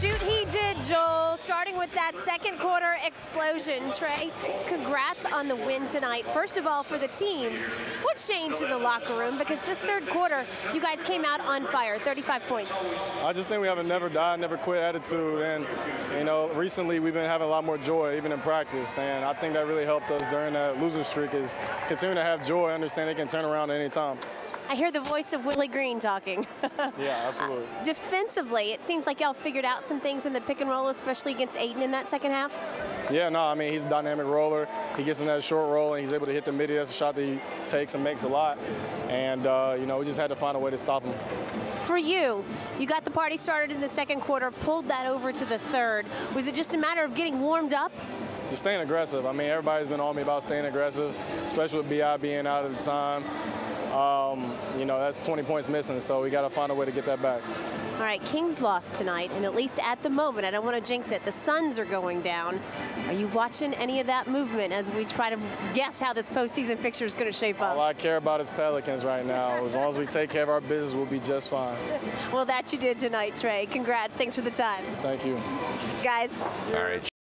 Shoot, he did, Joel. Starting with that second quarter explosion. Trey, congrats on the win tonight. First of all, for the team, what changed in the locker room? Because this third quarter, you guys came out on fire, 35 points. I just think we have a never die, never quit attitude. And, you know, recently we've been having a lot more joy, even in practice. And I think that really helped us during that loser streak is continue to have joy, understand they can turn around at any time. I hear the voice of Willie Green talking. yeah, absolutely. Uh, defensively, it seems like y'all figured out some things in the pick and roll, especially against Ayton in that second half. Yeah, no, I mean, he's a dynamic roller. He gets in that short roll and he's able to hit the midi. That's a shot that he takes and makes a lot. And, uh, you know, we just had to find a way to stop him. For you, you got the party started in the second quarter, pulled that over to the third. Was it just a matter of getting warmed up? Just staying aggressive. I mean, everybody's been on me about staying aggressive, especially with BI being out at the time um, you know, that's 20 points missing, so we got to find a way to get that back. All right, Kings lost tonight, and at least at the moment, I don't want to jinx it, the Suns are going down. Are you watching any of that movement as we try to guess how this postseason picture is going to shape up? All I care about is Pelicans right now. As long as we take care of our business, we'll be just fine. well, that you did tonight, Trey. Congrats. Thanks for the time. Thank you. Guys. All right.